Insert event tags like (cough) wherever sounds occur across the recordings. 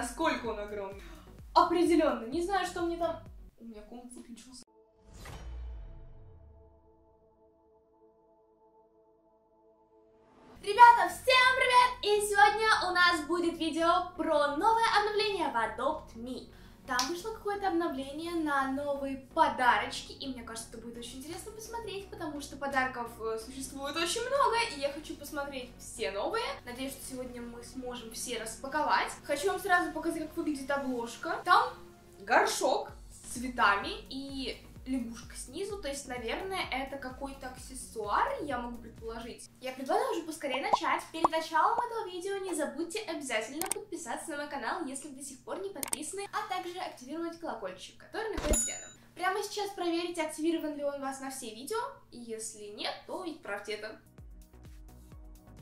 насколько он огромный. Определенно, не знаю, что мне там... У меня комп выключился. Ребята, всем привет! И сегодня у нас будет видео про новое обновление в Adopt Me. Там вышло какое-то обновление на новые подарочки, и мне кажется, это будет очень интересно посмотреть, потому что подарков э, существует очень много, и я хочу посмотреть все новые. Надеюсь, что сегодня мы сможем все распаковать. Хочу вам сразу показать, как выглядит обложка. Там горшок с цветами и лягушка снизу, то есть, наверное, это какой-то аксессуар, я могу предположить. Я предлагаю уже поскорее начать. Перед началом этого видео не забудьте обязательно подписаться на мой канал, если вы до сих пор не подписаны, а также активировать колокольчик, который находится рядом. Прямо сейчас проверите, активирован ли он у вас на все видео, и если нет, то исправьте это.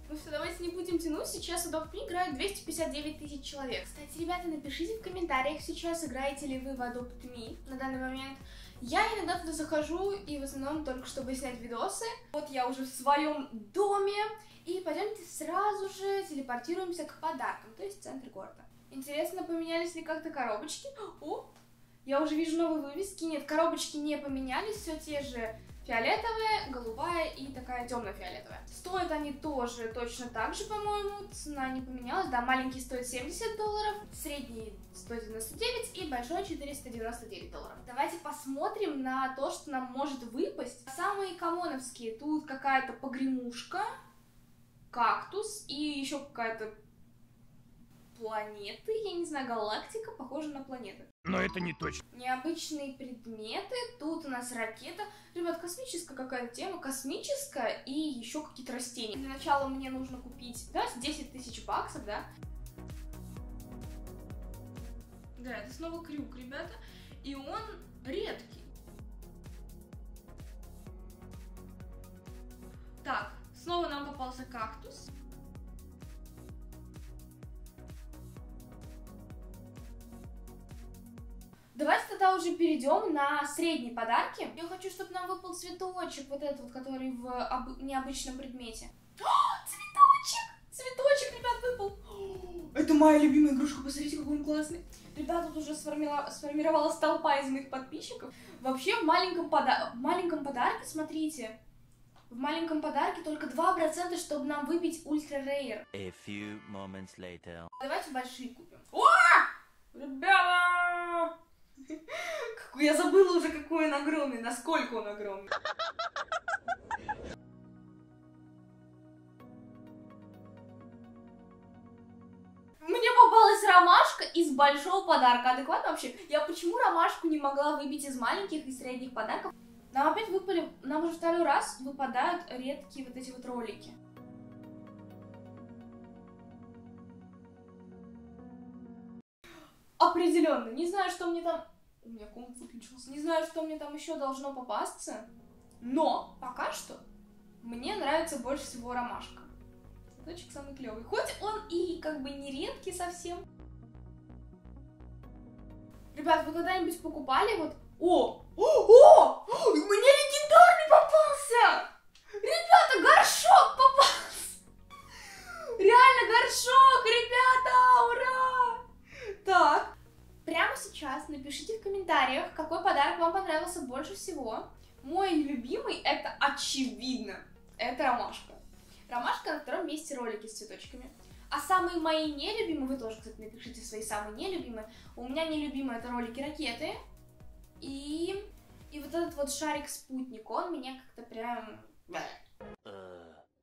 Ну все, давайте не будем тянуть. Сейчас в Adopt Me играют 259 тысяч человек. Кстати, ребята, напишите в комментариях сейчас, играете ли вы в Adopt Me на данный момент. Я иногда туда захожу, и в основном только чтобы снять видосы. Вот я уже в своем доме, и пойдемте сразу же телепортируемся к подаркам, то есть в центр города. Интересно, поменялись ли как-то коробочки? О, я уже вижу новые вывески. Нет, коробочки не поменялись, все те же фиолетовая, голубая и такая темно-фиолетовая. Стоят они тоже точно так же, по-моему, цена не поменялась. Да, маленький стоит 70 долларов, средний 199 и большой 499 долларов. Давайте посмотрим на то, что нам может выпасть. Самые комоновские, тут какая-то погремушка, кактус и еще какая-то планеты, я не знаю, галактика, похожа на планеты. Но это не точно. Необычные предметы, тут у нас ракета. Ребят, космическая какая-то тема, космическая и еще какие-то растения. Для начала мне нужно купить, давайте 10 тысяч баксов, да? Да, это снова крюк, ребята, и он редкий. Так, снова нам попался кактус. Давайте тогда уже перейдем на средние подарки. Я хочу, чтобы нам выпал цветочек, вот этот вот, который в об... необычном предмете. О, (gasps) цветочек! Цветочек, ребят, выпал! (gasps) Это моя любимая игрушка, посмотрите, какой он классный. Ребят, тут уже сформила... сформировалась толпа из моих подписчиков. Вообще, в маленьком, пода... в маленьком подарке, смотрите, в маленьком подарке только 2%, чтобы нам выбить ультра рейр. A few moments later. Давайте большие купим. О! Ребята! Я забыла уже, какой он огромный, насколько он огромный. Мне попалась ромашка из большого подарка. Адекватно вообще? Я почему ромашку не могла выбить из маленьких и средних подарков? Нам опять выпали, нам уже второй раз выпадают редкие вот эти вот ролики. Определенно. Не знаю, что мне там... У меня комп выключился. Не знаю, что мне там еще должно попасться. Но пока что мне нравится больше всего ромашка. Цветочек самый клевый. Хоть он и как бы не редкий совсем. Ребят, вы когда-нибудь покупали вот... О! О! О! Мне легендарный попался! Сейчас напишите в комментариях, какой подарок вам понравился больше всего. Мой любимый, это очевидно, это ромашка. Ромашка на втором месте ролики с цветочками. А самые мои нелюбимые, вы тоже, кстати, напишите свои самые нелюбимые. У меня нелюбимые это ролики ракеты. И, и вот этот вот шарик-спутник, он меня как-то прям...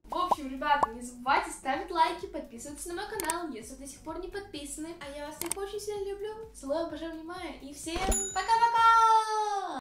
В общем, ребята, не забывайте подписываться на мой канал, если до сих пор не подписаны. А я вас всех очень сильно люблю. Целую, обожаю, внимаю. И всем пока-пока!